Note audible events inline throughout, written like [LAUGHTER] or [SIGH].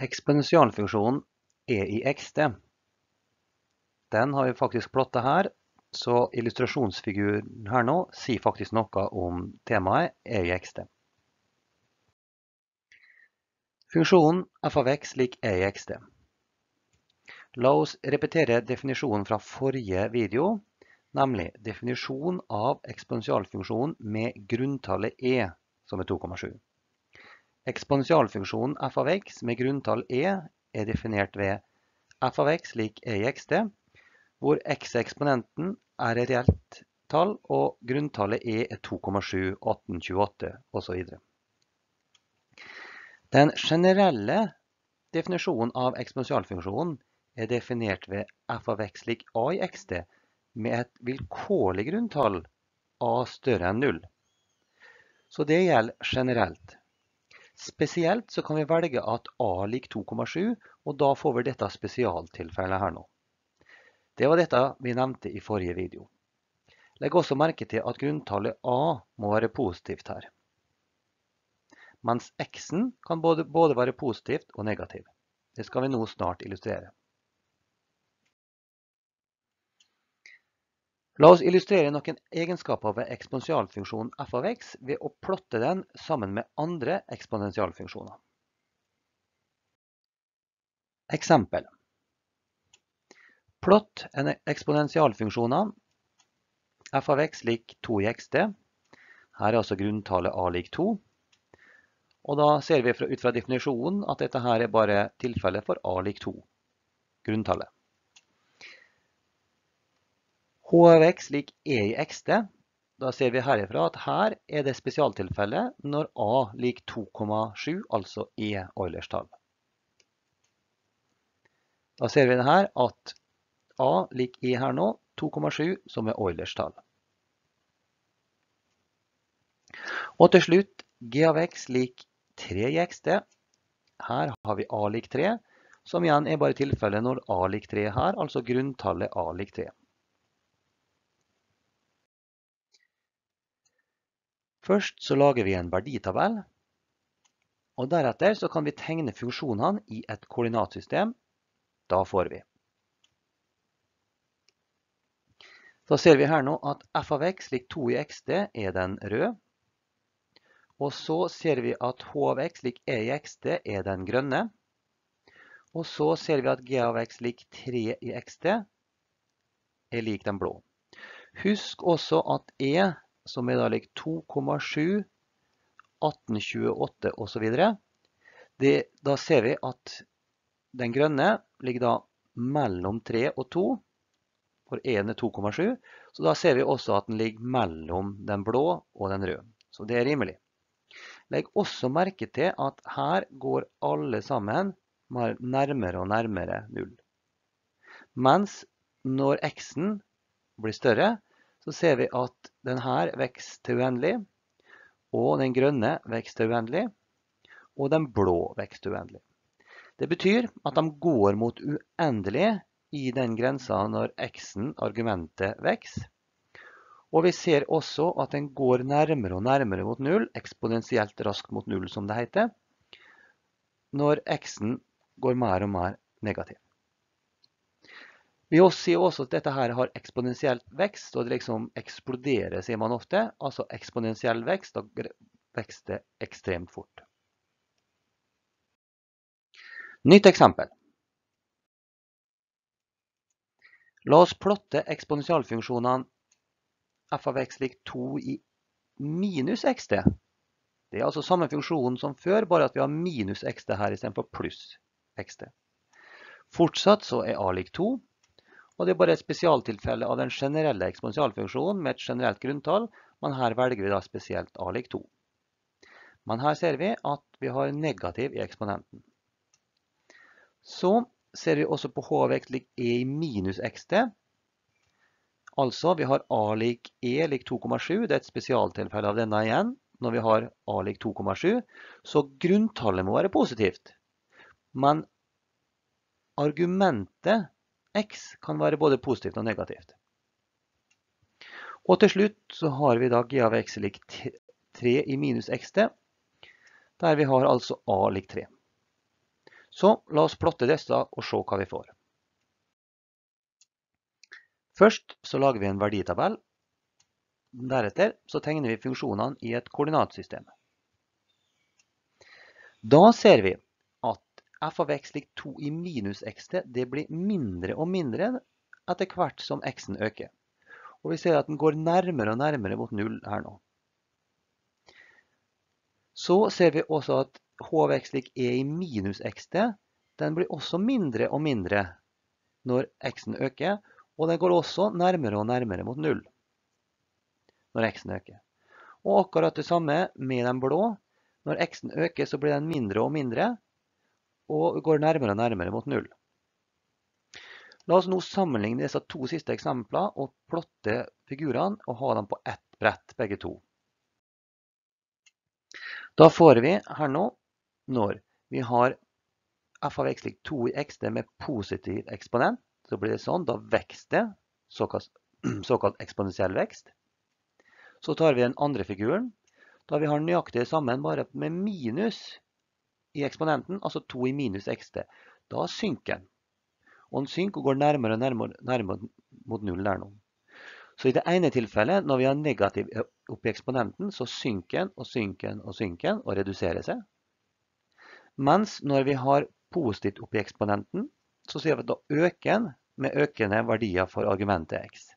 Eksponentialfunksjonen e i xt. Den har vi faktisk plottet her, så illustrasjonsfiguren her nå sier faktisk noe om temaet e i xt. Funksjonen f av x lik e i xt. La oss repetere definisjonen fra forrige video, nemlig definisjon av eksponentialfunksjonen med grunntallet e, som er 2,7. Eksponentialfunksjonen f av x med grunntall e er definert ved f av x lik e i xt, hvor x er et reelt tall og grunntallet e er 2,7, 18, 28 osv. Den generelle definisjonen av eksponentialfunksjonen er definert ved f av x lik a i xt med et vilkårlig grunntall a større enn 0. Så det gjelder generelt. Spesielt så kan vi velge at a lik 2,7, og da får vi dette spesialtilfellet her nå. Det var dette vi nevnte i forrige video. Legg også merke til at grunntallet a må være positivt her. Mens x-en kan både, være positivt og negativ. Det skal vi nå snart illustrere. La oss illustrere noen egenskaper ved eksponentialfunksjonen f av x ved å plotte den sammen med andre eksponentialfunksjoner. Eksempel. Plott en eksponentialfunksjon f av x lik 2 i xt. Her er altså grunntallet a lik 2. Og da ser vi ut fra definisjonen at dette her er bare tilfellet for a lik 2, grunntallet h av x lik e i xt. Da ser vi herifra at her er det spesialtilfelle når a lik 2,7, altså e Eulers tall. Da ser vi det her at a lik e her nå, 2,7 som er Eulers tall. Og til slutt g av x lik 3 i xt. Her har vi a lik 3, som igjen er bare tilfellet når a lik 3 her, altså grunntallet a lik 3. Først så lager vi en verditabell, og deretter så kan vi tegne funksjonene i et koordinatsystem. Da får vi. Da ser vi her nå at f av x lik 2 i xt er den røde. Og så ser vi at h av x lik e i xt er den grønne. Og så ser vi at g av x lik 3 i xt er lik den blå. Husk også at e som er da lik 2,7, 1828 osv. Da ser vi at den grønne ligger da mellom 3 og 2, for 1 er 2,7. Så da ser vi også at den ligger mellom den blå og den røde. Så det er rimelig. Legg også merke til at her går alle sammen nærmere og nærmere null. Mens når x-en blir større, så ser vi at denne vokser til uendelig, og den grønne vokser til uendelig, og den blå vokser til uendelig. Det betyr at de går mot uendelig i den grensa når x-en, argumentet, vokser. Og vi ser også at den går nærmere og nærmere mot null, eksponentielt raskt mot null som det heter, når x-en går mer og mer negativt. Vi ser også at dette her har eksponentiell vekst, og det liksom eksploderer, sier man ofte. Altså eksponentiell vekst, da vekster det ekstremt fort. Nytt eksempel. La oss plotte eksponentialfunksjonene f av x lik 2 i minus xt. Det er altså samme funksjon som før, bare at vi har minus xt her i stedet for pluss xt. Fortsatt så er a lik 2, og det er bare et spesialtilfelle av den generelle eksponentialfunksjonen med et generelt grunntall, men her velger vi da spesielt a lik 2. Men her ser vi at vi har negativ i eksponenten. Så ser vi også på h av lik e i minus xt. Altså, vi har a lik e lik 2,7. Det er et spesialtilfelle av denne igjen, når vi har a lik 2,7. Så grunntallet må være positivt. Men argumentet x kan være både positivt og negativt. Og til slutt så har vi da g av x lik 3 i minus xt, der vi har altså a lik 3. Så la oss plotte disse og se hva vi får. Først så lager vi en verditabell. Deretter så tegner vi funksjonene i et koordinatsystem. Da ser vi at f av x lik 2 i minus x det blir mindre og mindre etter hvert som x-en øker. Og vi ser at den går nærmere og nærmere mot null her nå. Så ser vi også at h av x lik e i minus xt, den blir også mindre og mindre når x-en øker, og den går også nærmere og nærmere mot null når x-en øker. Og akkurat det samme med den blå. Når x-en øker, så blir den mindre og mindre, og går nærmere og nærmere mot null. La oss nå sammenligne disse to siste eksemplene og plotte figurene og ha dem på ett brett, begge to. Da får vi her nå, når vi har f av x lik 2 i x det med positiv eksponent, så blir det sånn, da vekst det, såkalt, [CLEARS THROAT] såkalt eksponentiell vekst. Så tar vi den andre figuren, da vi har nøyaktig sammen samme, bare med minus i eksponenten, altså 2 i minus xt. Da synker den. Og den synker og går nærmere og nærmere, nærmere mot null der nå. Så i det ene tilfellet, når vi har negativ oppi eksponenten, så synker den og synker den og synker den og reduserer seg. Mens når vi har positivt oppi eksponenten, så ser vi at da øker den med økende verdier for argumentet x.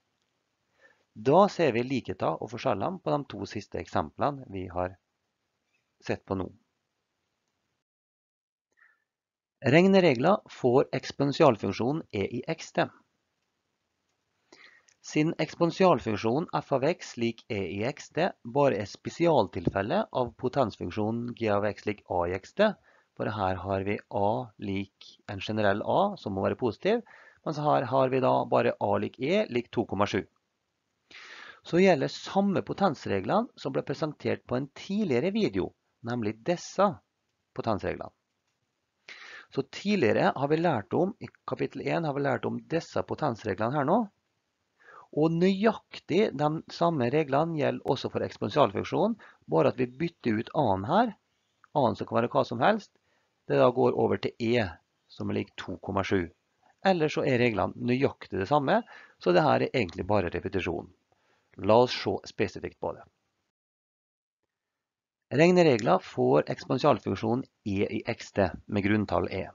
Da ser vi likheter og forskjellene på de to siste eksemplene vi har sett på nå. Regneregler får eksponentialfunksjonen e i x til. Siden eksponentialfunksjonen f av x lik e i x til bare er spesialtilfelle av potensfunksjonen g av x lik a i x til, for her har vi a lik en generell a som må være positiv, mens her har vi da bare a lik e lik 2,7. Så gjelder samme potensreglene som ble presentert på en tidligere video, nemlig disse potensreglene. Så tidligere har vi lært om, i kapittel 1 har vi lært om disse potensreglene her nå, og nøyaktig de samme reglene gjelder også for eksponentialfunksjonen, bare at vi bytter ut a-en her. A-en som kan være hva som helst. Det da går over til e, som er lik 2,7. Eller så er reglene nøyaktig det samme, så det her er egentlig bare repetisjon. La oss se spesifikt på det. Regneregler får eksponentialfunksjonen e i xt med grunntall e.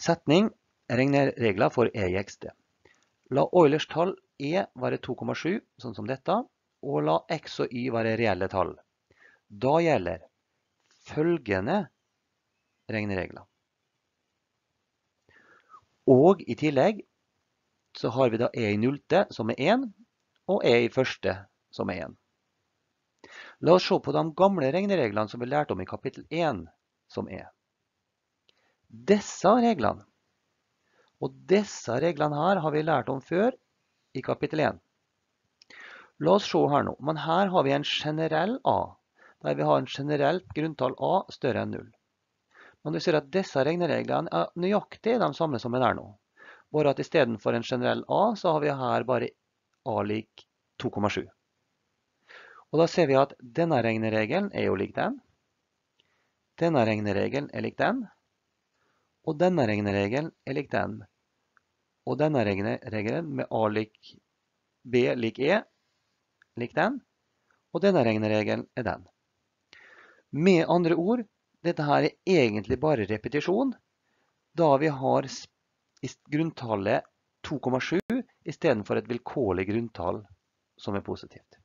Setning regneregler for e i xt. La Oilers tall E være 2,7, sånn som dette, og la X og Y være reelle tall. Da gjelder følgende regneregler. Og i tillegg så har vi da E i nullte som er 1, og E i første som er 1. La oss se på de gamle regnereglene som vi lærte om i kapittel 1 som er. Disse reglene og disse reglene her har vi lært om før i kapittel 1. La oss se her nå. Men her har vi en generell A, der vi har en generelt grunntall A større enn 0. Men du ser at disse regnereglene er nøyaktig de samme som er der nå. Bare at i stedet for en generell A, så har vi her bare A lik 2,7. Og da ser vi at denne regneregelen er jo lik den. Denne regneregelen er lik den. Og denne regneregelen er lik den. Og denne regneregelen med a lik b lik e lik den. Og denne regneregelen er den. Med andre ord, dette her er egentlig bare repetisjon, da vi har grunntallet 2,7 istedenfor et vilkårlig grunntall som er positivt.